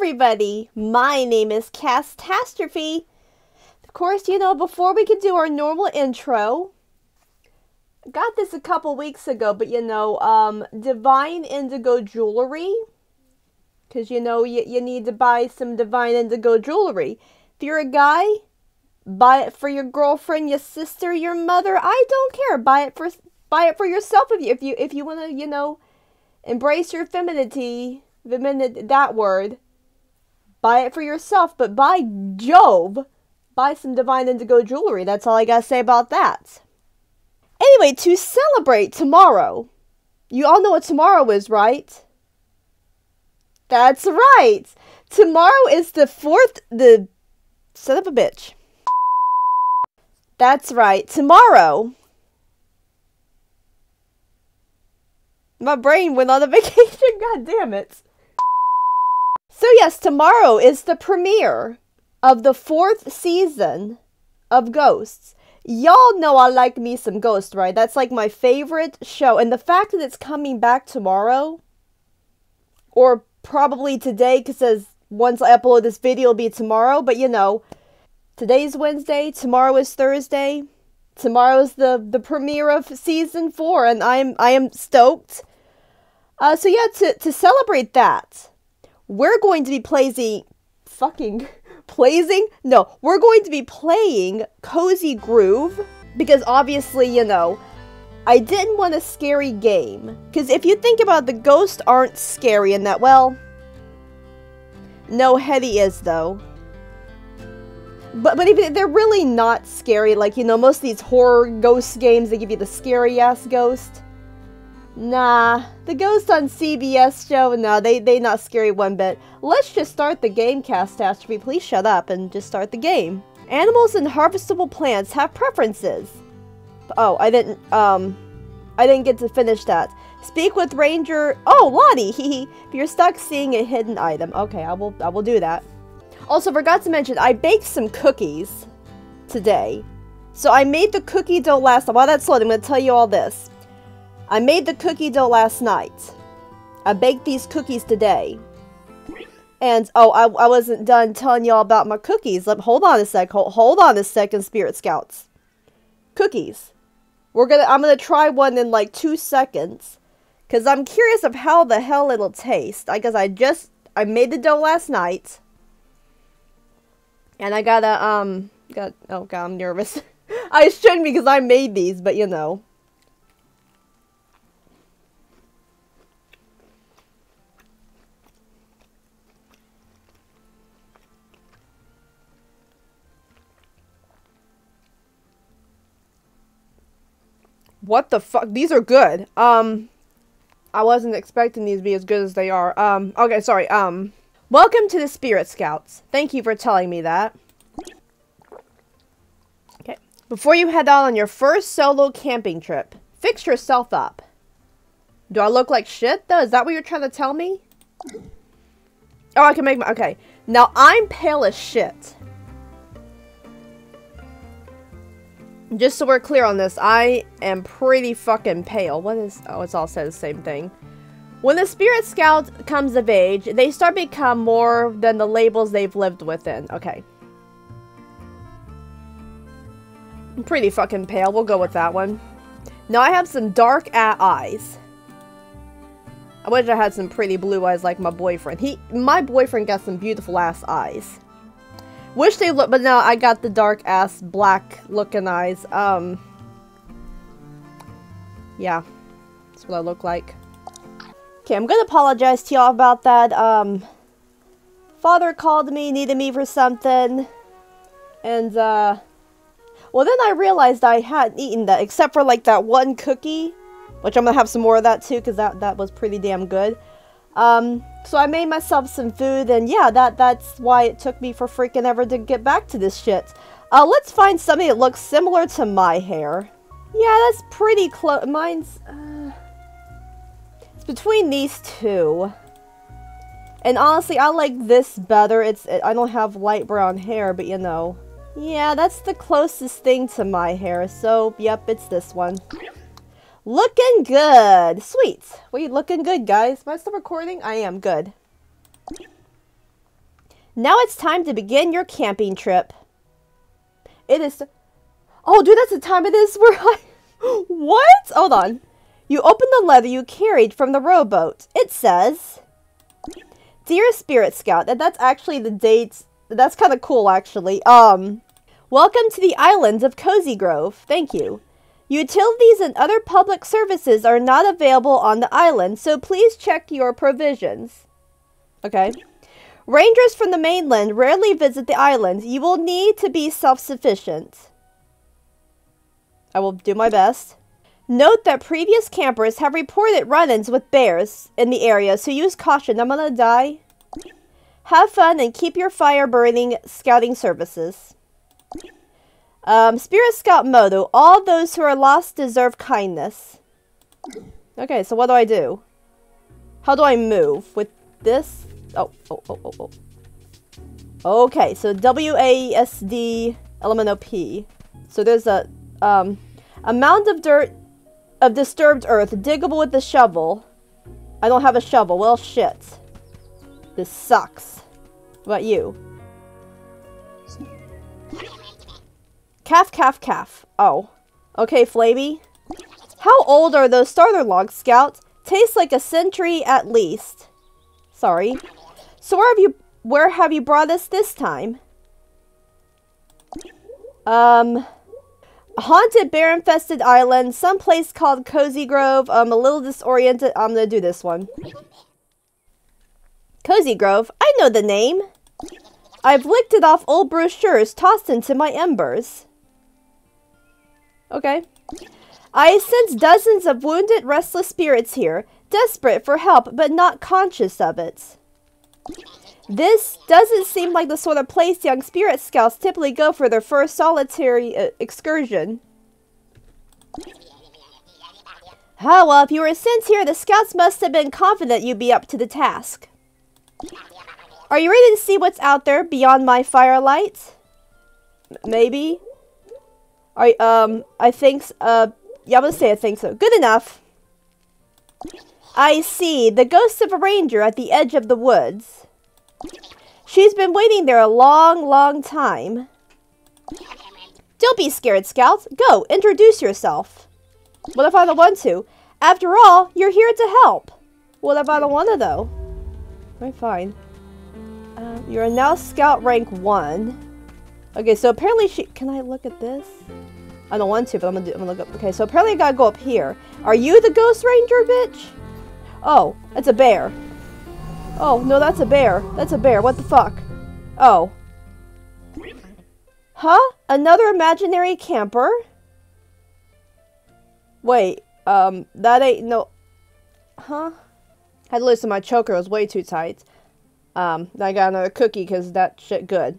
everybody. My name is Casstastrophe. Of course, you know, before we could do our normal intro, got this a couple weeks ago, but you know, um, Divine Indigo Jewelry, because you know, you, you need to buy some Divine Indigo Jewelry. If you're a guy, buy it for your girlfriend, your sister, your mother. I don't care. Buy it for buy it for yourself if you if you if you want to, you know, embrace your femininity, feminine that word. Buy it for yourself, but by Jove, buy some Divine Indigo jewelry. That's all I gotta say about that. Anyway, to celebrate tomorrow, you all know what tomorrow is, right? That's right. Tomorrow is the fourth, the son of a bitch. That's right. Tomorrow. My brain went on a vacation. God damn it. So, yes, tomorrow is the premiere of the fourth season of Ghosts. Y'all know I like me some Ghost, right? That's like my favorite show. And the fact that it's coming back tomorrow, or probably today, because as once I upload this video, it'll be tomorrow. But you know, today's Wednesday, tomorrow is Thursday. Tomorrow is the the premiere of season four, and I'm I am stoked. Uh, so yeah, to to celebrate that, we're going to be playing fucking playing no we're going to be playing cozy groove because obviously you know i didn't want a scary game. Because if you think about it, the ghosts aren't scary in that well no hetty is though. But but if they're really not scary like you know most of these horror ghost games they give you the scary ass ghost Nah, the ghost on CBS show, nah, they, they not scary one bit. Let's just start the game, Casstastrophe. Please shut up and just start the game. Animals and harvestable plants have preferences. Oh, I didn't, um, I didn't get to finish that. Speak with Ranger, oh, Lottie, hee If you're stuck seeing a hidden item. Okay, I will, I will do that. Also, forgot to mention, I baked some cookies today. So I made the cookie dough last, while that's loading, I'm going to tell you all this. I made the cookie dough last night. I baked these cookies today. And, oh, I, I wasn't done telling y'all about my cookies. Let, hold on a sec. Hold, hold on a second, Spirit Scouts. Cookies. We're gonna, I'm gonna try one in like two seconds. Because I'm curious of how the hell it'll taste. I guess I just, I made the dough last night. And I gotta, um, got, oh god, I'm nervous. I shouldn't because I made these, but you know. What the fuck? These are good. Um, I wasn't expecting these to be as good as they are. Um, okay, sorry. Um, welcome to the Spirit Scouts. Thank you for telling me that. Okay. Before you head out on your first solo camping trip, fix yourself up. Do I look like shit, though? Is that what you're trying to tell me? Oh, I can make my... Okay. Now, I'm pale as shit. Just so we're clear on this, I am pretty fucking pale. What is... Oh, it's all said the same thing. When the Spirit Scout comes of age, they start become more than the labels they've lived within. Okay. I'm pretty fucking pale. We'll go with that one. Now I have some dark eyes. I wish I had some pretty blue eyes like my boyfriend. He, My boyfriend got some beautiful ass eyes. Wish they look, but now I got the dark ass black looking eyes. Um, yeah, that's what I look like. Okay, I'm gonna apologize to y'all about that. Um, father called me, needed me for something, and uh, well then I realized I hadn't eaten that except for like that one cookie, which I'm gonna have some more of that too because that that was pretty damn good. Um, so I made myself some food, and yeah, that that's why it took me for freaking ever to get back to this shit. Uh, let's find something that looks similar to my hair. Yeah, that's pretty close. Mine's, uh, it's between these two. And honestly, I like this better. It's it, I don't have light brown hair, but you know. Yeah, that's the closest thing to my hair. So, yep, it's this one. Looking good. Sweet. We looking good, guys. Am I still recording? I am good. Now it's time to begin your camping trip. It is. Oh, dude, that's the time it is where I. what? Hold on. You open the letter you carried from the rowboat. It says, "Dear Spirit Scout," and that's actually the date. That's kind of cool, actually. Um, welcome to the islands of Cozy Grove. Thank you. Utilities and other public services are not available on the island, so please check your provisions. Okay. Rangers from the mainland rarely visit the island. You will need to be self-sufficient. I will do my best. Note that previous campers have reported run-ins with bears in the area, so use caution. I'm gonna die. Have fun and keep your fire burning scouting services. Um, Spirit Scout motto, all those who are lost deserve kindness. Okay, so what do I do? How do I move? With this? Oh, oh, oh, oh, oh. Okay, so W-A-S-D elemental P. So there's a, um, a mound of dirt, of disturbed earth, diggable with the shovel. I don't have a shovel. Well, shit. This sucks. What about you? Calf, calf, calf. Oh. Okay, Flamey. How old are those starter logs, Scout? Tastes like a century at least. Sorry. So where have you where have you brought us this time? Um haunted bear infested island, some place called Cozy Grove. I'm a little disoriented. I'm gonna do this one. Cozy Grove? I know the name. I've licked it off old brochures tossed into my embers. Okay. I sense dozens of wounded, restless spirits here, desperate for help but not conscious of it. This doesn't seem like the sort of place young spirit scouts typically go for their first solitary uh, excursion. Oh, well, if you were sent here, the scouts must have been confident you'd be up to the task. Are you ready to see what's out there beyond my firelight? M maybe? I um I think uh yeah I'm gonna say I think so. Good enough. I see the ghost of a ranger at the edge of the woods. She's been waiting there a long, long time. Don't be scared, Scouts. Go, introduce yourself. What if I don't want to? After all, you're here to help. What if I don't want to, though? Alright, fine. Uh, you're now Scout rank 1. Okay, so apparently she... Can I look at this? I don't want to, but I'm gonna, do, I'm gonna look up. Okay, so apparently I gotta go up here. Are you the Ghost Ranger, bitch? Oh, that's a bear. Oh, no, that's a bear. That's a bear. What the fuck? Oh. Huh? Another imaginary camper? Wait, um, that ain't no... Huh? I Had to listen, my choker It was way too tight. Um, I got another cookie because that shit good.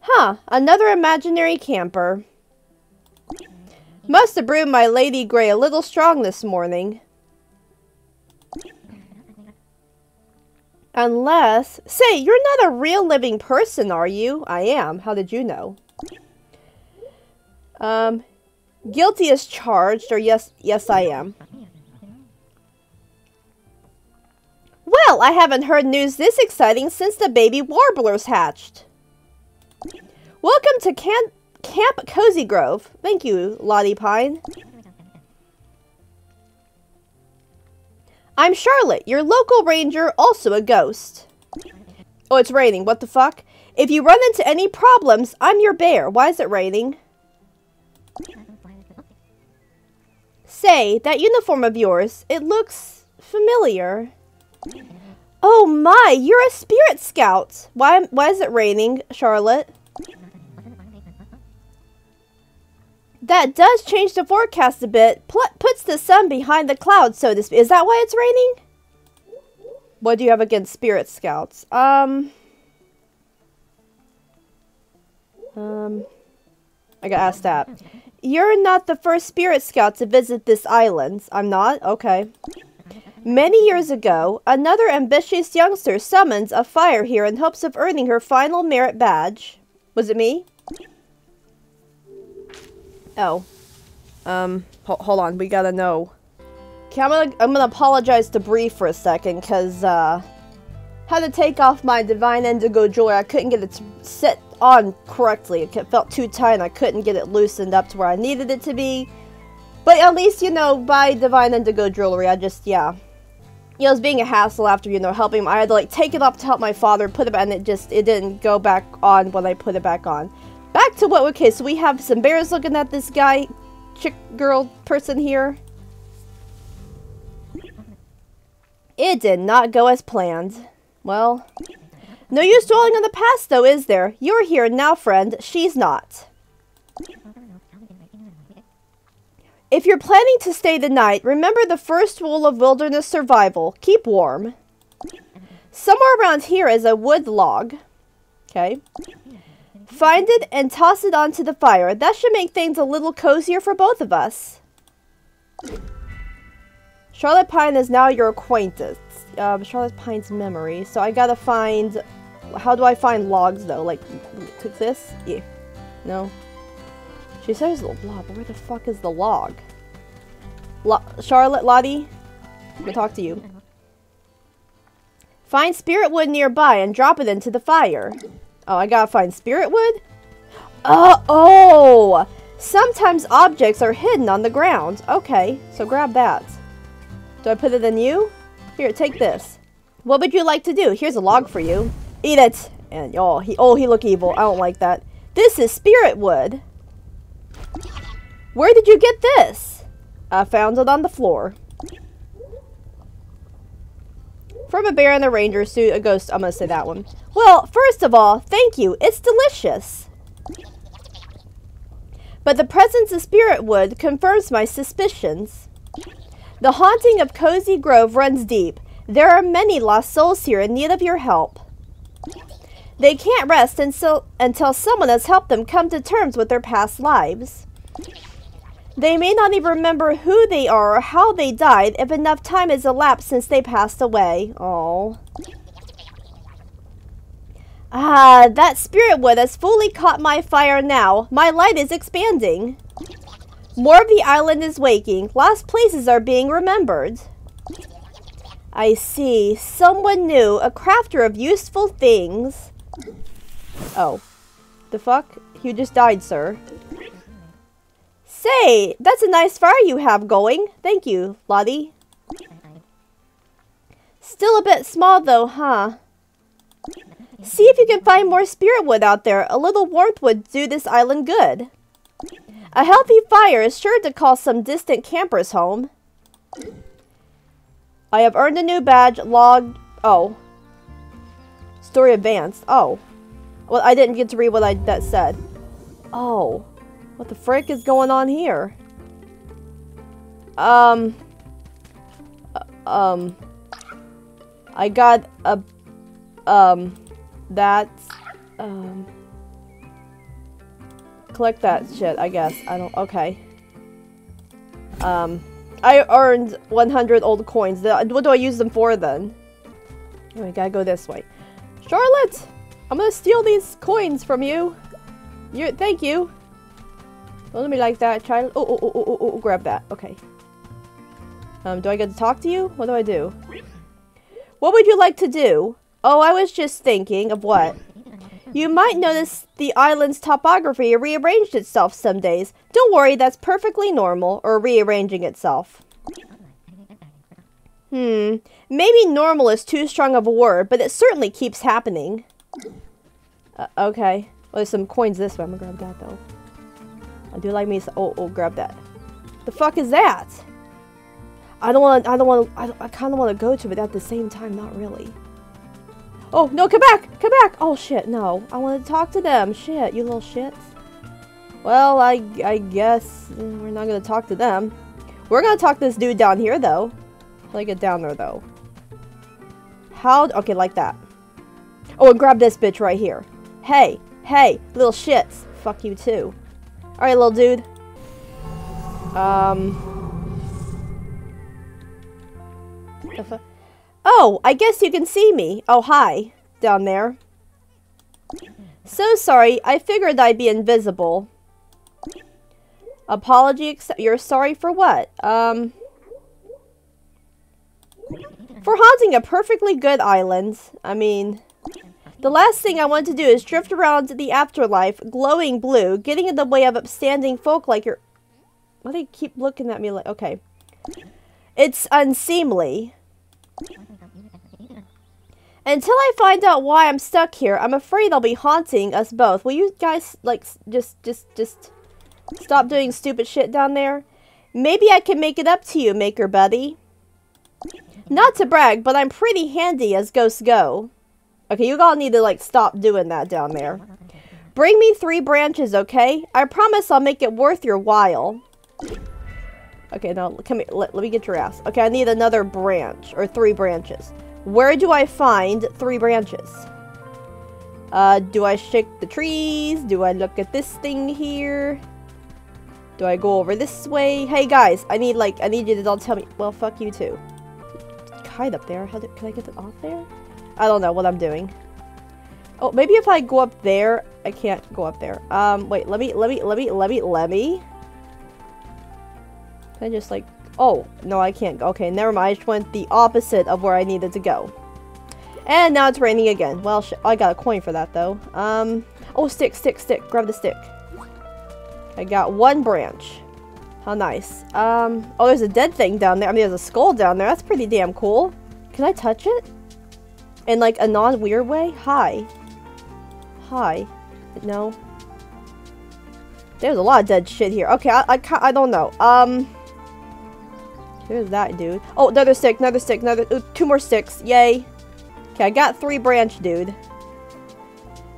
Huh, another imaginary camper. Must have brewed my Lady Grey a little strong this morning. Unless... Say, you're not a real living person, are you? I am. How did you know? Um, guilty as charged, or yes, yes I am. Well, I haven't heard news this exciting since the baby warblers hatched. Welcome to Camp, Camp Cozy Grove. Thank you, Lottie Pine. I'm Charlotte, your local ranger, also a ghost. Oh, it's raining. What the fuck? If you run into any problems, I'm your bear. Why is it raining? Say, that uniform of yours, it looks familiar. Oh my, you're a spirit scout. Why, why is it raining, Charlotte? That does change the forecast a bit. Pl puts the sun behind the clouds, so speak. Is that why it's raining? What do you have against spirit scouts? Um... Um... I got asked that. You're not the first spirit scout to visit this island. I'm not? Okay. Many years ago, another ambitious youngster summons a fire here in hopes of earning her final merit badge. Was it me? Oh. Um, ho hold on, we gotta know. Okay, I'm gonna, I'm gonna apologize to Bree for a second, cause, uh... Had to take off my Divine Indigo jewelry. I couldn't get it set on correctly. It felt too tight and I couldn't get it loosened up to where I needed it to be. But at least, you know, by Divine Indigo jewelry, I just, yeah. You know, it was being a hassle after, you know, helping him. I had to, like, take it up to help my father, put it, back, and it just, it didn't go back on when I put it back on. Back to what, okay, so we have some bears looking at this guy, chick girl person here. It did not go as planned. Well, no use dwelling on the past, though, is there? You're here now, friend. She's not. If you're planning to stay the night, remember the first rule of wilderness survival. Keep warm. Somewhere around here is a wood log. Okay. Find it and toss it onto the fire. That should make things a little cozier for both of us. Charlotte Pine is now your acquaintance. Um, Charlotte Pine's memory. So I gotta find... How do I find logs, though? Like, this? Yeah. No? She says little blob, but where the fuck is the log? Lo Charlotte, Lottie? I'm gonna talk to you. Find spirit wood nearby and drop it into the fire. Oh, I gotta find spirit wood? Uh, oh! Sometimes objects are hidden on the ground. Okay, so grab that. Do I put it in you? Here, take this. What would you like to do? Here's a log for you. Eat it! And, oh, he, oh, he look evil. I don't like that. This is spirit wood. Where did you get this? I found it on the floor. From a bear in the ranger suit, a ghost. I'm going to say that one. Well, first of all, thank you. It's delicious. But the presence of spirit wood confirms my suspicions. The haunting of Cozy Grove runs deep. There are many lost souls here in need of your help. They can't rest until, until someone has helped them come to terms with their past lives. They may not even remember who they are or how they died if enough time has elapsed since they passed away. Oh. Ah, that spirit wood has fully caught my fire now. My light is expanding. More of the island is waking. Lost places are being remembered. I see. Someone new. A crafter of useful things. Oh. The fuck? You just died, sir. Say, that's a nice fire you have going. Thank you, Lottie. Still a bit small though, huh? See if you can find more spirit wood out there. A little warmth would do this island good. A healthy fire is sure to call some distant campers home. I have earned a new badge, log... Oh. Story advanced. Oh. Well, I didn't get to read what I that said. Oh. What the frick is going on here? Um... Uh, um... I got a... Um... That's... Um collect that shit, I guess. I don't- okay. Um, I earned 100 old coins. What do I use them for then? Oh, I gotta go this way. Charlotte! I'm gonna steal these coins from you. You, thank you. Don't let me like that, child. Oh, oh, oh, oh, oh, oh, grab that. Okay. Um, do I get to talk to you? What do I do? What would you like to do? Oh, I was just thinking of what? You might notice the island's topography rearranged itself some days. Don't worry, that's perfectly normal, or rearranging itself. Hmm, maybe normal is too strong of a word, but it certainly keeps happening. Uh, okay. Well, there's some coins this way. I'm gonna grab that, though. I do like me some- oh, oh, grab that. The fuck is that? I don't want I don't want I, I kind of want to go to but at the same time, not really. Oh, no, come back! Come back! Oh, shit, no. I want to talk to them. Shit, you little shits. Well, I, I guess we're not to talk to them. We're to talk to this dude down here, though. Like it down there, though. How? Okay, like that. Oh, and grab this bitch right here. Hey, hey, little shits. Fuck you, too. Alright, little dude. Um... Oh, I guess you can see me. Oh, hi. Down there. So sorry. I figured I'd be invisible. Apology You're sorry for what? Um... For haunting a perfectly good island, I mean... The last thing I want to do is drift around the afterlife, glowing blue, getting in the way of upstanding folk like your... Why do they keep looking at me like... Okay. It's unseemly. Until I find out why I'm stuck here, I'm afraid I'll be haunting us both. Will you guys, like, just, just, just stop doing stupid shit down there? Maybe I can make it up to you, Maker Buddy. Not to brag, but I'm pretty handy as ghosts go. Okay, you all need to, like, stop doing that down there. Bring me three branches, okay? I promise I'll make it worth your while. Okay, now, come here. Let, let me get your ass. Okay, I need another branch, or three branches. Where do I find three branches? Uh, do I shake the trees? Do I look at this thing here? Do I go over this way? Hey guys, I need like, I need you to all tell me. Well, fuck you too. Hide up there. How do, can I get it off there? I don't know what I'm doing. Oh, maybe if I go up there, I can't go up there. Um, wait, let me, let me, let me, let me, let me. Can I just like, oh, no, I can't. Go. Okay, never mind. I just went the opposite of where I needed to go. And now it's raining again. Well, I got a coin for that though. Um, oh, stick, stick, stick. Grab the stick. I got one branch. How nice. Um, oh, there's a dead thing down there. I mean, there's a skull down there. That's pretty damn cool. Can I touch it? In, like, a non-weird way? Hi. Hi. No. There's a lot of dead shit here. Okay, I, I, I don't know. Um, here's that dude. Oh, another stick, another stick, another, ooh, two more sticks. Yay. Okay, I got three branch, dude.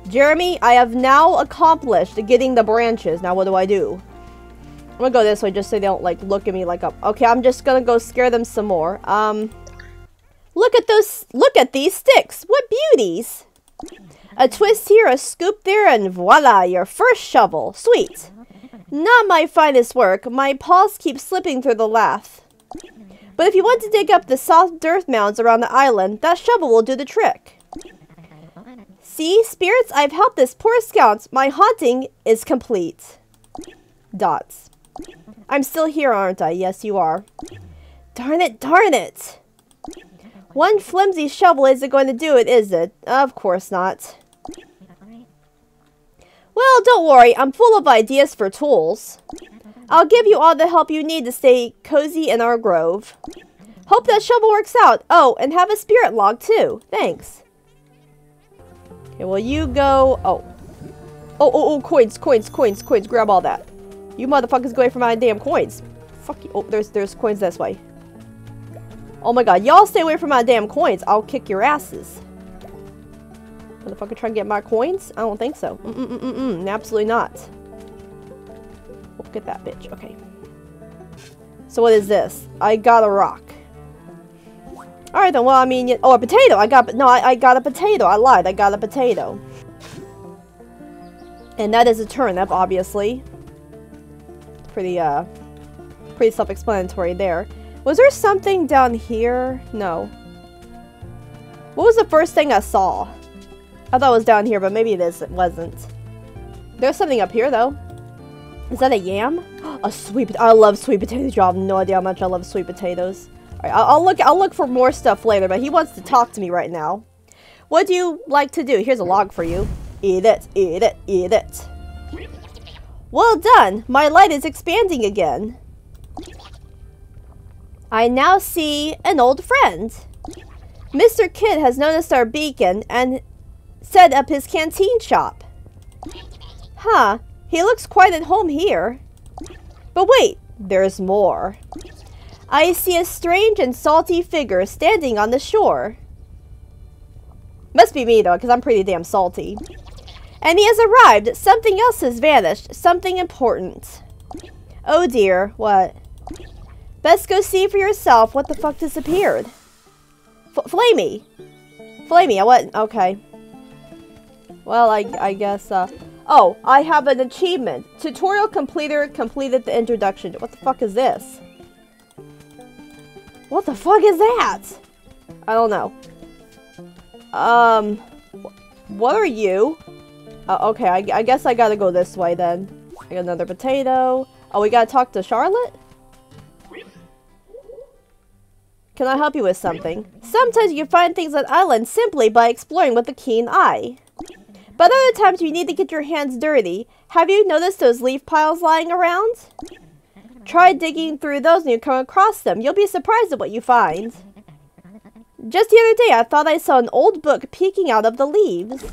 Jeremy, I have now accomplished getting the branches. Now what do I do? I'm gonna go this way just so they don't like look at me like a okay, I'm just gonna go scare them some more. Um Look at those look at these sticks. What beauties. A twist here, a scoop there, and voila, your first shovel. Sweet. Not my finest work. My paws keep slipping through the lath. But if you want to dig up the soft dirt mounds around the island, that shovel will do the trick. See, spirits, I've helped this poor scout. My haunting is complete. Dots. I'm still here, aren't I? Yes, you are. Darn it, darn it! One flimsy shovel isn't going to do it, is it? Of course not. Well, don't worry. I'm full of ideas for tools. I'll give you all the help you need to stay cozy in our grove. Hope that shovel works out. Oh, and have a spirit log, too. Thanks. Okay, well you go... Oh. Oh, oh, oh, coins, coins, coins, coins. Grab all that. You motherfuckers go away from my damn coins. Fuck you. Oh, there's, there's coins this way. Oh my god, y'all stay away from my damn coins. I'll kick your asses. Motherfucker trying to get my coins? I don't think so. Mm-mm-mm-mm. Absolutely not. Oh, get that bitch. Okay. So what is this? I got a rock. Alright then, well, I mean, oh, a potato. I got, no, I, I got a potato. I lied. I got a potato. And that is a turnip, obviously. Pretty, uh, pretty self-explanatory there. Was there something down here? No. What was the first thing I saw? I thought it was down here, but maybe it is. It wasn't. There's something up here, though. Is that a yam? A sweet. I love sweet potatoes. You have no idea how much I love sweet potatoes. I'll, I'll look. I'll look for more stuff later. But he wants to talk to me right now. What do you like to do? Here's a log for you. Eat it. Eat it. Eat it. Well done. My light is expanding again. I now see an old friend. Mr. Kit has noticed our beacon and set up his canteen shop. Huh, he looks quite at home here. But wait, there's more. I see a strange and salty figure standing on the shore. Must be me, though, because I'm pretty damn salty. And he has arrived. Something else has vanished. Something important. Oh dear, what? Best go see for yourself what the fuck disappeared. F Flamey! Flamey, I what? Okay. Well, I, I guess, uh... Oh, I have an achievement. Tutorial completer completed the introduction. What the fuck is this? What the fuck is that? I don't know. Um, what are you? Uh, okay, I, I guess I gotta go this way then. I got another potato. Oh, we gotta talk to Charlotte? Can I help you with something? Sometimes you find things on islands simply by exploring with a keen eye. But other times you need to get your hands dirty. Have you noticed those leaf piles lying around? Try digging through those and you come across them. You'll be surprised at what you find. Just the other day, I thought I saw an old book peeking out of the leaves.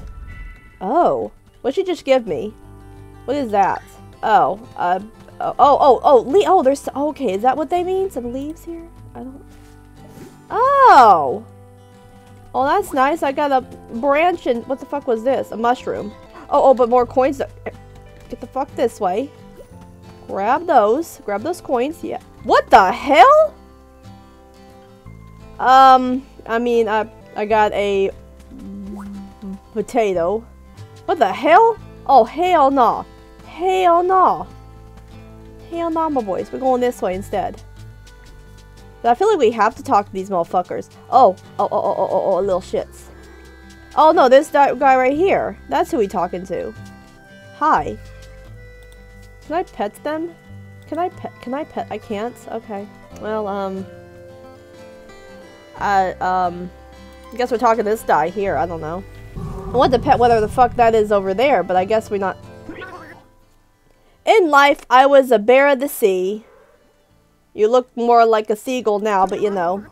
Oh. What should you just give me? What is that? Oh, uh, oh, oh, oh, le oh, there's, okay, is that what they mean? Some leaves here? I don't, oh. Oh, that's nice. I got a branch and, what the fuck was this? A mushroom. Oh, oh, but more coins. Get the fuck this way. Grab those. Grab those coins. Yeah. What the hell? Um, I mean, I, I got a potato. What the hell? Oh, hell no. Hell no. Hell no, my boys. We're going this way instead. I feel like we have to talk to these motherfuckers. Oh, oh, oh, oh, oh, oh, oh little shits. Oh no, this guy right here. That's who we talking to. Hi. Can I pet them? Can I pet? Can I pet? I can't. Okay. Well, um. I um. I guess we're talking to this guy here. I don't know. I want to pet whatever the fuck that is over there, but I guess we're not. In life, I was a bear of the sea. You look more like a seagull now, but you know.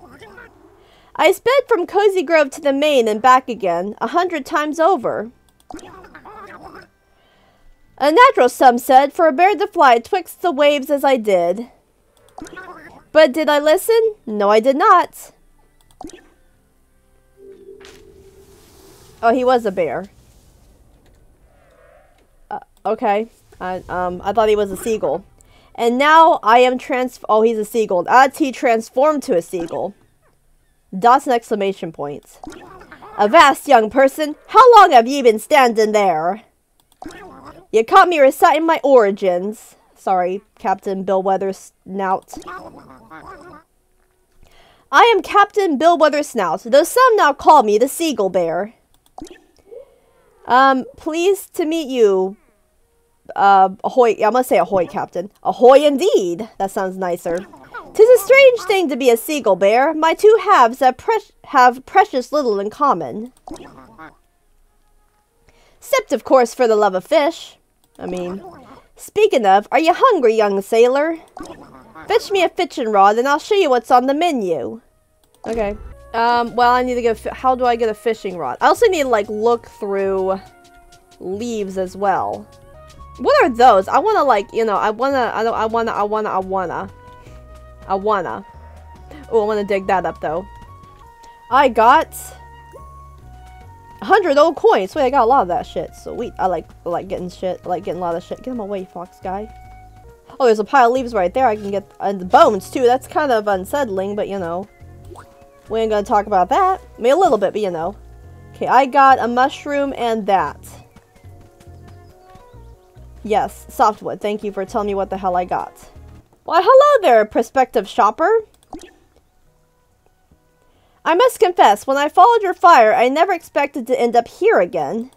I sped from Cozy Grove to the main and back again, a hundred times over. A natural, some said, for a bear to fly twixt the waves as I did. But did I listen? No, I did not. Oh, he was a bear. Uh, okay. I, um, I thought he was a seagull. And now I am trans- Oh, he's a seagull. As he transformed to a seagull. Dots and exclamation points. Avast, young person! How long have ye been standing there? You caught me reciting my origins. Sorry, Captain Billwether Snout. I am Captain Billwether Snout, though some now call me the Seagull Bear. Um, pleased to meet you, uh, ahoy, I'm gonna say ahoy, Captain. Ahoy indeed! That sounds nicer. Tis a strange thing to be a seagull bear. My two halves have, pre have precious little in common. Except, of course, for the love of fish. I mean, speaking of, are you hungry, young sailor? Fetch me a fishing rod and I'll show you what's on the menu. Okay. Um, well, I need to get, how do I get a fishing rod? I also need to, like, look through leaves as well. What are those? I wanna like, you know, I wanna, I don't, I wanna, I wanna, I wanna. I wanna. Oh, I wanna dig that up though. I got 100 old coins. Wait, I got a lot of that shit. Sweet. I like, I like getting shit, I like getting a lot of shit. Get him away, fox guy. Oh, there's a pile of leaves right there. I can get, and the bones too. That's kind of unsettling, but you know. We ain't gonna talk about that. I mean, a little bit, but you know. Okay, I got a mushroom and that. Yes, softwood. Thank you for telling me what the hell I got. Why, hello there, prospective shopper. I must confess, when I followed your fire, I never expected to end up here again.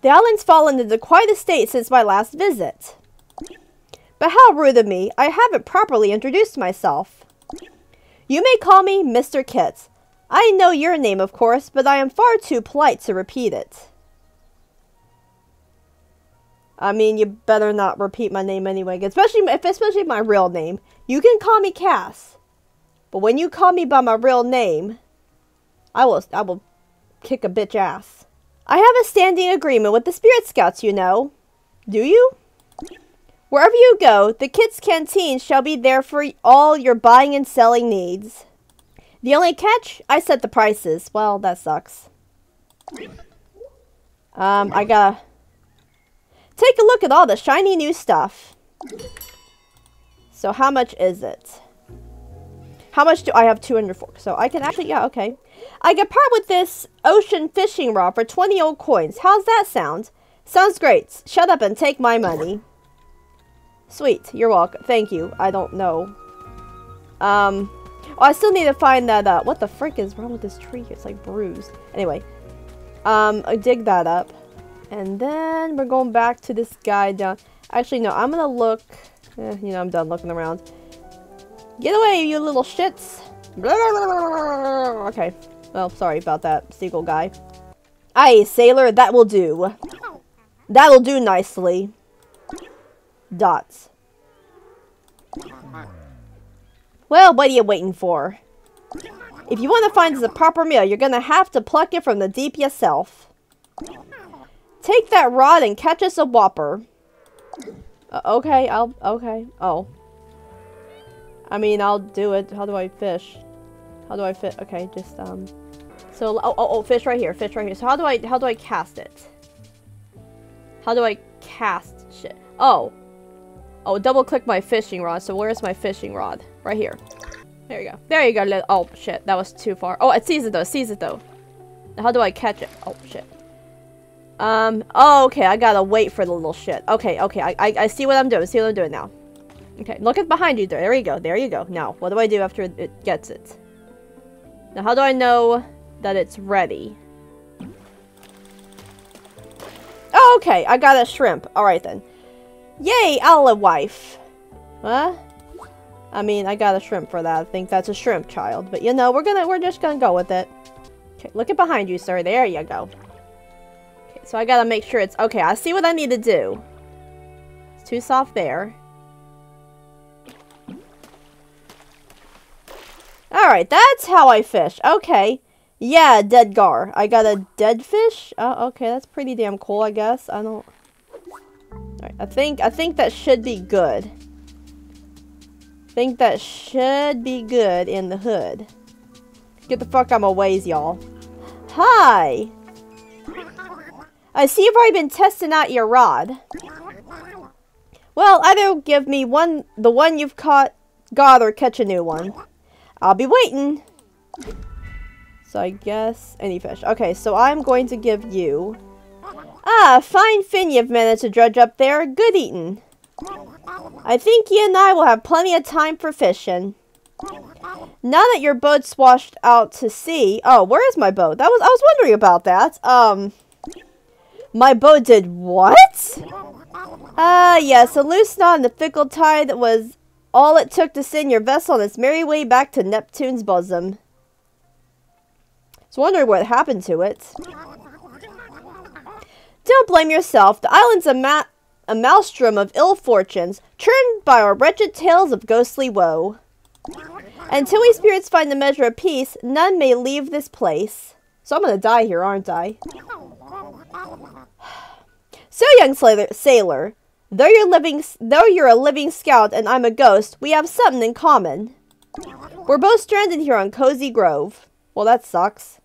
The island's fallen into quite a state since my last visit. But how rude of me. I haven't properly introduced myself. You may call me Mr. Kit. I know your name, of course, but I am far too polite to repeat it. I mean, you better not repeat my name anyway, especially if especially my real name. You can call me Cass, but when you call me by my real name, I will I will kick a bitch ass. I have a standing agreement with the Spirit Scouts, you know. Do you? Wherever you go, the Kit's Canteen shall be there for all your buying and selling needs. The only catch, I set the prices. Well, that sucks. Um, I gotta Take a look at all the shiny new stuff. So how much is it? How much do I have 204? So I can actually, yeah, okay. I can part with this ocean fishing rod for 20 old coins. How's that sound? Sounds great. Shut up and take my money. Sweet. You're welcome. Thank you. I don't know. Um, oh, I still need to find that, uh, what the frick is wrong with this tree? It's like bruised. Anyway, um, I dig that up. And then we're going back to this guy down. Actually, no, I'm gonna look. Eh, you know, I'm done looking around. Get away, you little shits. Okay. Well, sorry about that, seagull guy. Aye, sailor, that will do. That'll do nicely. Dots. Well, what are you waiting for? If you want to find the proper meal, you're gonna have to pluck it from the deep yourself. Take that rod and catch us a whopper. Uh, okay, I'll... Okay. Oh. I mean, I'll do it. How do I fish? How do I fit? Okay, just, um... So, oh, oh, oh, fish right here. Fish right here. So how do I, how do I cast it? How do I cast shit? Oh. Oh, double click my fishing rod. So where's my fishing rod? Right here. There you go. There you go. Oh, shit. That was too far. Oh, it sees it though. It sees it though. How do I catch it? Oh, shit. Um, oh, okay. I gotta wait for the little shit. Okay, okay. I, I, I see what I'm doing. See what I'm doing now. Okay, look at behind you there. There you go. There you go. Now, what do I do after it gets it? Now, how do I know that it's ready? Oh, okay. I got a shrimp. Alright then. Yay, Alewife. Huh? I mean, I got a shrimp for that. I think that's a shrimp child. But you know, we're gonna we're just gonna go with it. Okay, look at behind you, sir. There you go. So I gotta make sure it's okay, I see what I need to do. It's too soft there. Alright, that's how I fish. Okay. Yeah, dead gar. I got a dead fish? Oh, okay, that's pretty damn cool, I guess. I don't... Alright, I think, I think that should be good. I think that should be good in the hood. Get the fuck out of my ways, y'all. Hi! I see you've already been testing out your rod. Well, either give me one, the one you've caught, got, or catch a new one. I'll be waiting. So I guess any fish. Okay, so I'm going to give you... Ah, fine fin you've managed to dredge up there. Good eating. I think you and I will have plenty of time for fishing. Now that your boat's washed out to sea... Oh, where is my boat? That was I was wondering about that. Um... My boat did what? Ah, uh, yes, a loose knot in the fickle tide that was all it took to send your vessel on its merry way back to Neptune's bosom. I was wondering what happened to it. Don't blame yourself. The island's a, ma a maelstrom of ill fortunes, churned by our wretched tales of ghostly woe. Until we spirits find the measure of peace, none may leave this place. So I'm gonna die here, aren't I? So, young sailor, Though you're living, though you're a living scout and I'm a ghost, we have something in common. We're both stranded here on Cozy Grove. Well, that sucks.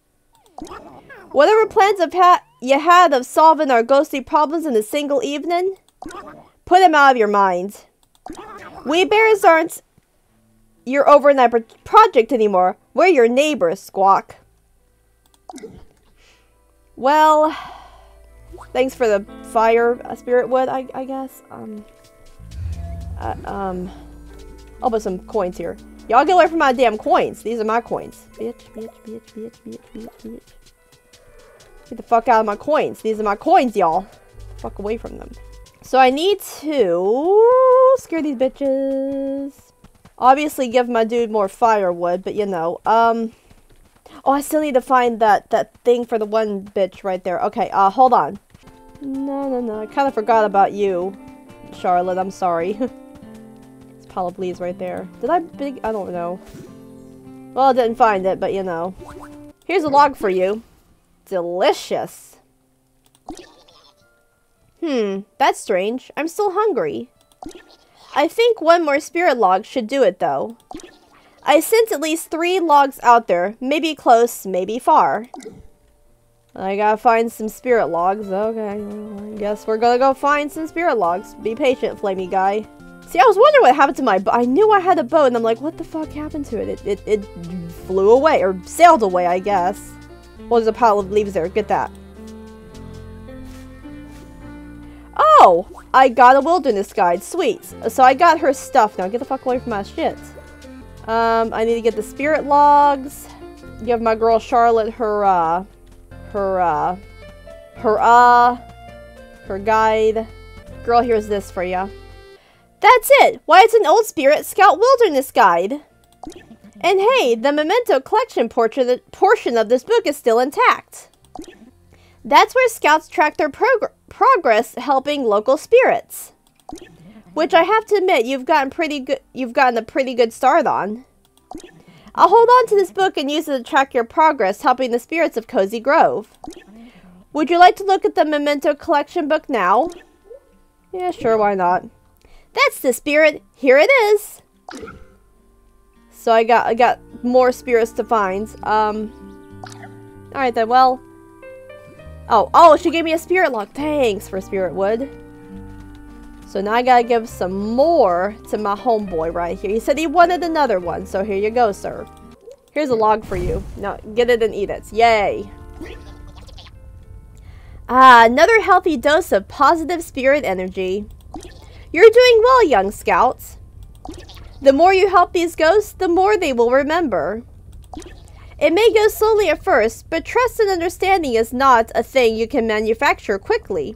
Whatever plans of ha you had of solving our ghostly problems in a single evening, put them out of your mind. We bears aren't your overnight pro project anymore. We're your neighbors, Squawk. Well... Thanks for the fire uh, spirit wood, I, I guess. Um, uh, um, I'll put some coins here. Y'all get away from my damn coins. These are my coins. Bitch, bitch, bitch, bitch, bitch, bitch, bitch. Get the fuck out of my coins. These are my coins, y'all. Fuck away from them. So I need to scare these bitches. Obviously give my dude more firewood, but you know, um... Oh, I still need to find that, that thing for the one bitch right there. Okay, uh, hold on. No, no, no. I kind of forgot about you, Charlotte. I'm sorry. it's is right there. Did I big? I don't know. Well, I didn't find it, but you know. Here's a log for you. Delicious. Hmm, that's strange. I'm still hungry. I think one more spirit log should do it, though. I sent at least three logs out there. Maybe close, maybe far. I gotta find some spirit logs. Okay, I guess we're gonna go find some spirit logs. Be patient, flamey guy. See, I was wondering what happened to my boat. I knew I had a boat, and I'm like, what the fuck happened to it? It, it, it flew away, or sailed away, I guess. Well, there's a pile of leaves there. Get that. Oh! I got a wilderness guide. Sweet. So I got her stuff now. Get the fuck away from my shit. Um, I need to get the spirit logs. Give my girl Charlotte her, uh, her, uh, her, uh, her guide. Girl, here's this for ya. That's it! Why, it's an old Spirit Scout Wilderness Guide! And hey, the memento collection portion, of this book is still intact. That's where scouts track their prog progress helping local spirits. Which I have to admit, you've gotten pretty good you've gotten a pretty good start on. I'll hold on to this book and use it to track your progress helping the spirits of Cozy Grove. Would you like to look at the memento collection book now? Yeah, sure, why not? That's the spirit. Here it is. So I got I got more spirits to find. Um Alright then, well. Oh, oh, she gave me a spirit log. Thanks for spirit wood. So now I gotta give some more to my homeboy right here. He said he wanted another one, so here you go, sir. Here's a log for you. Now, get it and eat it. Yay. Ah, another healthy dose of positive spirit energy. You're doing well, young scouts. The more you help these ghosts, the more they will remember. It may go slowly at first, but trust and understanding is not a thing you can manufacture quickly.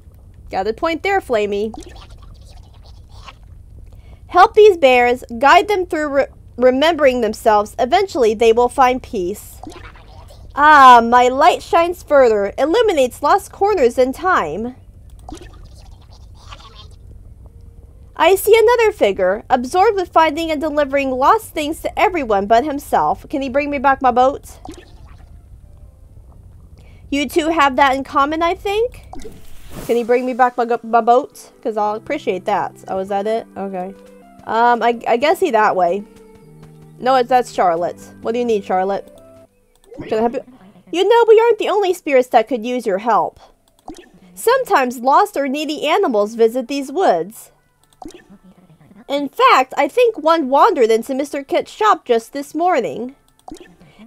Got a point there, Flamey. Help these bears, guide them through re remembering themselves. Eventually, they will find peace. Ah, my light shines further, illuminates lost corners in time. I see another figure, absorbed with finding and delivering lost things to everyone but himself. Can he bring me back my boat? You two have that in common, I think? Can he bring me back my, my boat? Because I'll appreciate that. Oh, is that it? Okay. Um, I, I guess he that way. No, it's that's Charlotte. What do you need, Charlotte? Can I help you? You know, we aren't the only spirits that could use your help. Sometimes lost or needy animals visit these woods. In fact, I think one wandered into Mr. Kit's shop just this morning.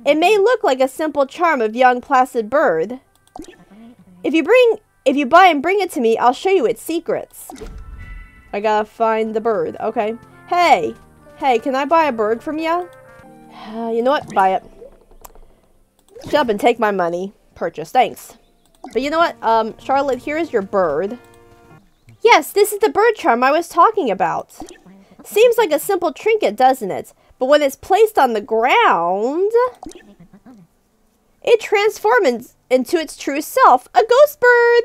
It may look like a simple charm of young placid bird. If you bring if you buy and bring it to me, I'll show you its secrets. I gotta find the bird. Okay. Hey! Hey, can I buy a bird from you? Uh, you know what? Buy it. Shut up and take my money. Purchase. Thanks. But you know what? Um, Charlotte, here's your bird. Yes, this is the bird charm I was talking about. Seems like a simple trinket, doesn't it? But when it's placed on the ground, it transforms into its true self, a ghost bird.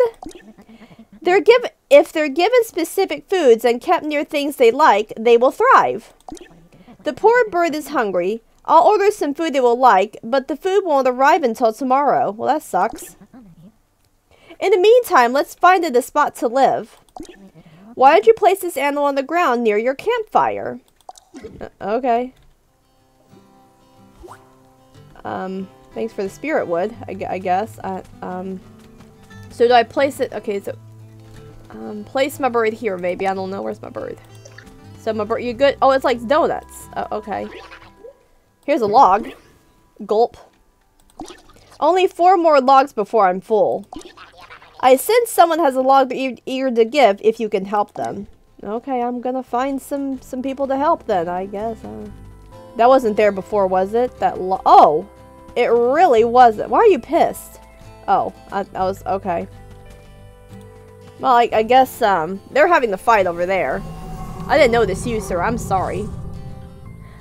They're given if they're given specific foods and kept near things they like, they will thrive. The poor bird is hungry. I'll order some food they will like, but the food won't arrive until tomorrow. Well, that sucks. In the meantime, let's find it a spot to live. Why don't you place this animal on the ground near your campfire? Uh, okay. Um, thanks for the spirit wood, I, I guess. Uh, um, so do I place it? Okay, so um, place my bird here, maybe. I don't know. Where's my bird? So my bird, you good? Oh, it's like donuts. Uh, okay. Here's a log. Gulp. Only four more logs before I'm full. I sense someone has a log eager to give if you can help them. Okay, I'm gonna find some some people to help then, I guess. Uh, that wasn't there before, was it? That Oh! It really wasn't. Why are you pissed? Oh, I, I was... Okay. Well, I, I guess, um, they're having the fight over there. I didn't notice you, sir. I'm sorry.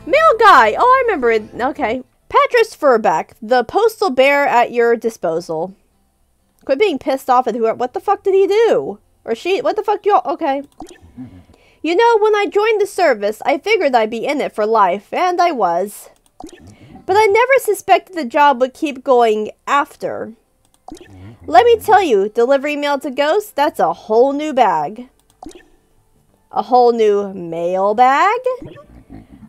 Mail guy! Oh, I remember it. Okay. Patras Furbeck, the postal bear at your disposal. Quit being pissed off at who. What the fuck did he do? Or she? What the fuck y'all? Okay. You know, when I joined the service, I figured I'd be in it for life, and I was. But I never suspected the job would keep going after. Let me tell you, delivery mail to ghosts, that's a whole new bag. A whole new mail bag?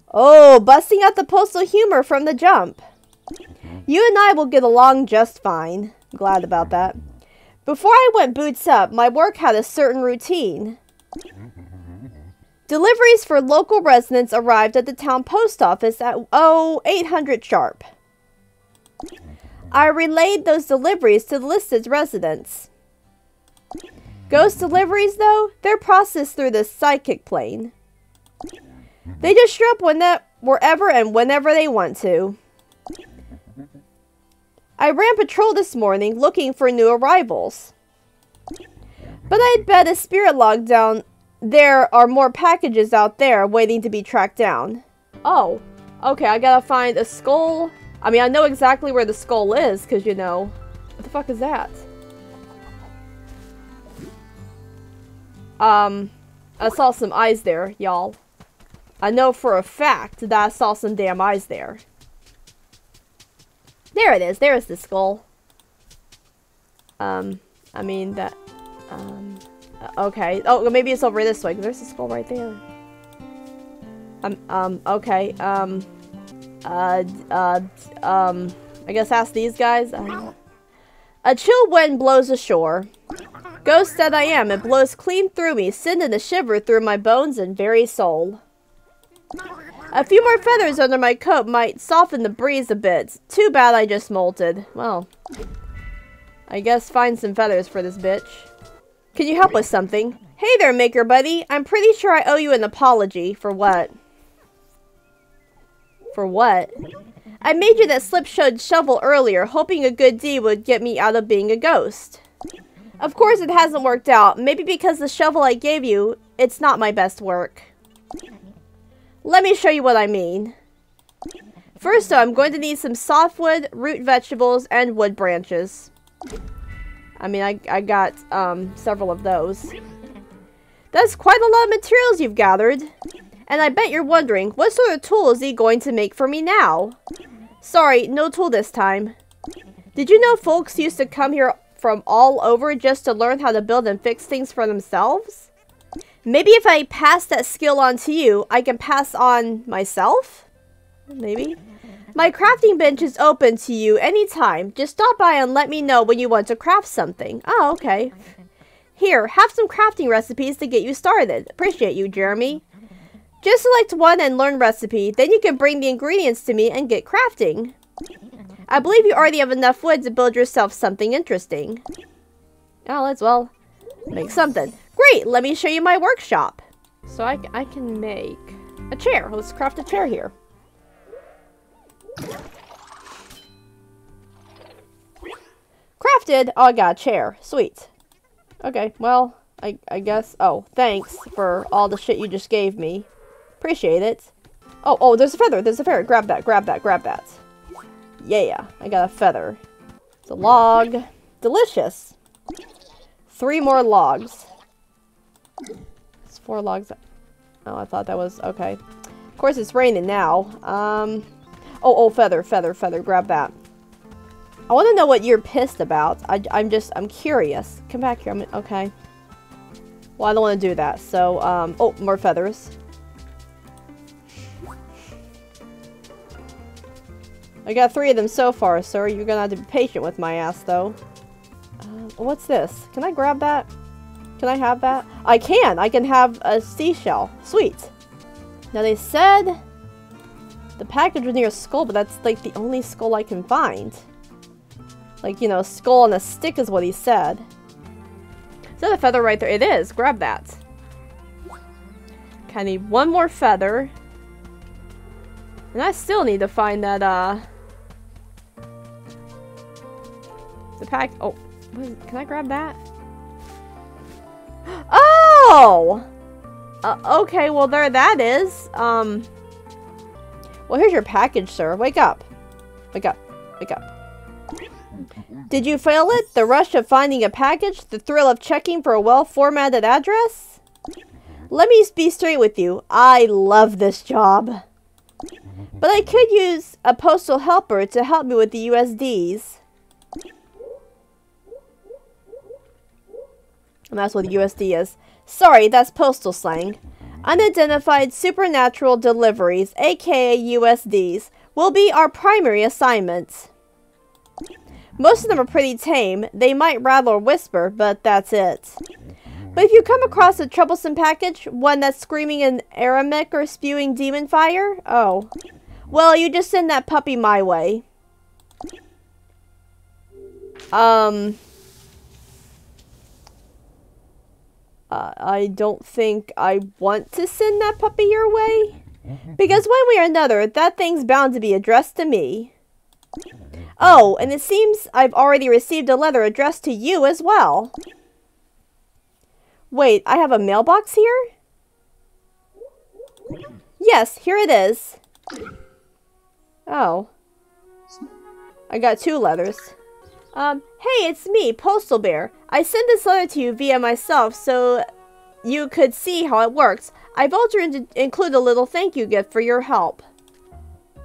Oh, busting out the postal humor from the jump. You and I will get along just fine. Glad about that. Before I went boots up, my work had a certain routine. Deliveries for local residents arrived at the town post office at, oh, 800 sharp. I relayed those deliveries to the listed residents. Ghost deliveries, though, they're processed through the psychic plane. They just show up when wherever and whenever they want to. I ran patrol this morning looking for new arrivals. But I'd bet a spirit log down there are more packages out there waiting to be tracked down. Oh. Okay, I gotta find a skull. I mean, I know exactly where the skull is, because, you know... What the fuck is that? Um, I saw some eyes there, y'all. I know for a fact that I saw some damn eyes there. There it is. There's the skull. Um, I mean, that... Um, okay. Oh, maybe it's over this way, there's a skull right there. Um, um, okay, um, uh, uh, um, I guess ask these guys. Uh, a chill wind blows ashore. Ghost that I am, it blows clean through me, sending a shiver through my bones and very soul. A few more feathers under my coat might soften the breeze a bit. Too bad I just molted. Well, I guess find some feathers for this bitch. Can you help with something? Hey there, Maker Buddy. I'm pretty sure I owe you an apology. For what? For what? I made you that slipshod shovel earlier, hoping a good deed would get me out of being a ghost. Of course it hasn't worked out, maybe because the shovel I gave you, it's not my best work. Let me show you what I mean. First though, I'm going to need some softwood, root vegetables, and wood branches. I mean, I, I got um, several of those. That's quite a lot of materials you've gathered. And I bet you're wondering, what sort of tool is he going to make for me now? Sorry, no tool this time. Did you know folks used to come here from all over just to learn how to build and fix things for themselves? Maybe if I pass that skill on to you, I can pass on myself? Maybe. My crafting bench is open to you anytime. Just stop by and let me know when you want to craft something. Oh, okay. Here, have some crafting recipes to get you started. Appreciate you, Jeremy. Just select one and learn recipe, then you can bring the ingredients to me and get crafting. I believe you already have enough wood to build yourself something interesting. Oh, let's, well, make something. Great, let me show you my workshop. So I, I can make a chair. Let's craft a chair here. Crafted! Oh, I got a chair. Sweet. Okay, well, I, I guess... Oh, thanks for all the shit you just gave me. Appreciate it. Oh, oh, there's a feather. There's a feather. Grab that, grab that, grab that. Yeah, I got a feather. It's a log. Delicious. Three more logs. It's four logs. Oh, I thought that was... Okay. Of course, it's raining now. Um... Oh, oh, feather, feather, feather. Grab that. I want to know what you're pissed about. I, I'm just... I'm curious. Come back here. I'm... Okay. Well, I don't want to do that. So, um... Oh, more feathers. I got three of them so far, sir. You're gonna have to be patient with my ass, though. Uh, what's this? Can I grab that? Can I have that? I can! I can have a seashell. Sweet. Now, they said the package was near a skull, but that's, like, the only skull I can find. Like, you know, skull and a stick is what he said. Is that a feather right there? It is. Grab that. Okay, I need one more feather. And I still need to find that, uh... The pack. Oh, can I grab that? Oh! Uh, okay, well, there that is. Um. Well, here's your package, sir. Wake up. Wake up. Wake up. Did you fail it? The rush of finding a package? The thrill of checking for a well-formatted address? Let me be straight with you. I love this job. But I could use a postal helper to help me with the USDs. And that's what USD is. Sorry, that's postal slang. Unidentified supernatural deliveries, aka USDs, will be our primary assignment. Most of them are pretty tame. They might rattle or whisper, but that's it. But if you come across a troublesome package, one that's screaming in Aramaic or spewing demon fire, oh. Well, you just send that puppy my way. Um... Uh, I don't think I want to send that puppy your way. Because one way or another, that thing's bound to be addressed to me. Oh, and it seems I've already received a letter addressed to you as well. Wait, I have a mailbox here? Yes, here it is. Oh. I got two letters. Um, hey, it's me, Postal Bear. I sent this letter to you via myself so you could see how it works. I've also in included a little thank you gift for your help.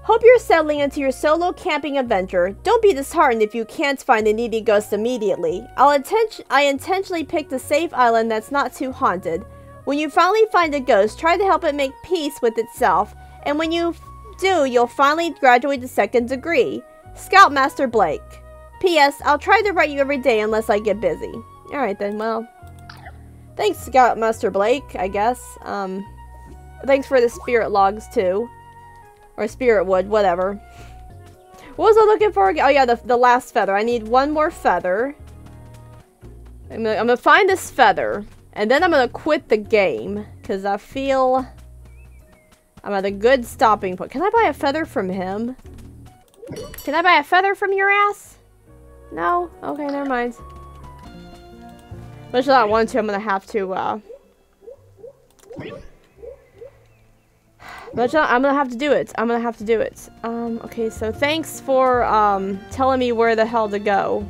Hope you're settling into your solo camping adventure. Don't be disheartened if you can't find a needy ghost immediately. I'll inten I intentionally picked a safe island that's not too haunted. When you finally find a ghost, try to help it make peace with itself. And when you do, you'll finally graduate to second degree. Scoutmaster Blake. P.S. I'll try to write you every day unless I get busy. Alright then, well. Thanks, Scoutmaster Blake, I guess. Um, thanks for the spirit logs, too. Or spirit wood, whatever. What was I looking for again? Oh yeah, the, the last feather. I need one more feather. I'm gonna, I'm gonna find this feather. And then I'm gonna quit the game. Because I feel... I'm at a good stopping point. Can I buy a feather from him? Can I buy a feather from your ass? No? Okay, never mind. Much as I want to, I'm gonna have to, uh... I'm gonna have to do it. I'm gonna have to do it. Um, okay, so thanks for, um, telling me where the hell to go.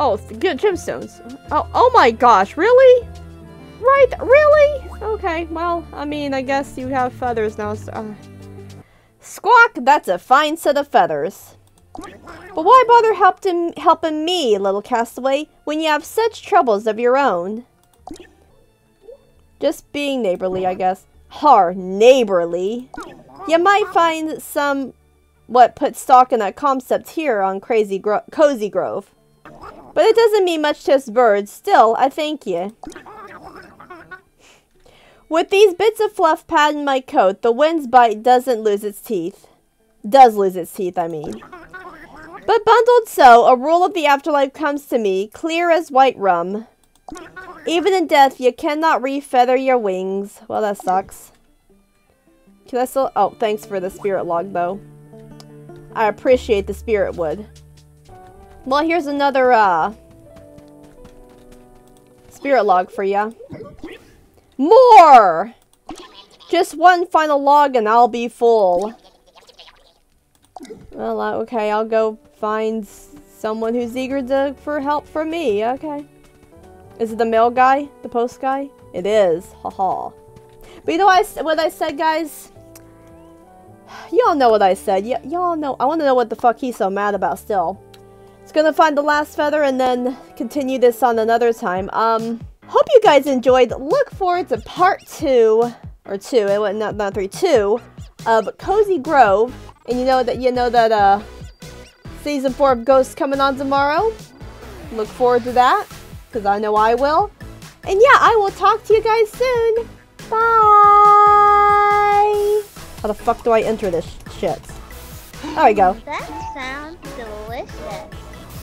Oh, good gemstones. Oh, oh my gosh, really? Right, really? Okay, well, I mean, I guess you have feathers now, so, uh. Squawk, that's a fine set of feathers. But why bother helping, helping me, little castaway, when you have such troubles of your own? Just being neighborly, I guess. Har, neighborly. You might find some what put stock in that concept here on Crazy Gro Cozy Grove. But it doesn't mean much to us birds. Still, I thank you. With these bits of fluff padding my coat, the wind's bite doesn't lose its teeth. Does lose its teeth, I mean. But bundled so, a rule of the afterlife comes to me, clear as white rum. Even in death, you cannot refeather your wings. Well, that sucks. Can I still- oh, thanks for the spirit log, though. I appreciate the spirit wood. Well, here's another, uh... Spirit log for ya. More! Just one final log and I'll be full. Well, uh, okay, I'll go find someone who's eager to, for help from me. Okay. Is it the mail guy? The post guy? It is. Haha. -ha. But you know what I, what I said, guys? Y'all know what I said. Y'all know. I want to know what the fuck he's so mad about still. It's gonna find the last feather and then continue this on another time. Um, hope you guys enjoyed. Look forward to part two, or two, it was not, not three, two, of Cozy Grove. And you know that, you know that, uh, season four of Ghosts coming on tomorrow. Look forward to that because I know I will. And yeah, I will talk to you guys soon. Bye! How the fuck do I enter this shit? There we go. That sounds delicious.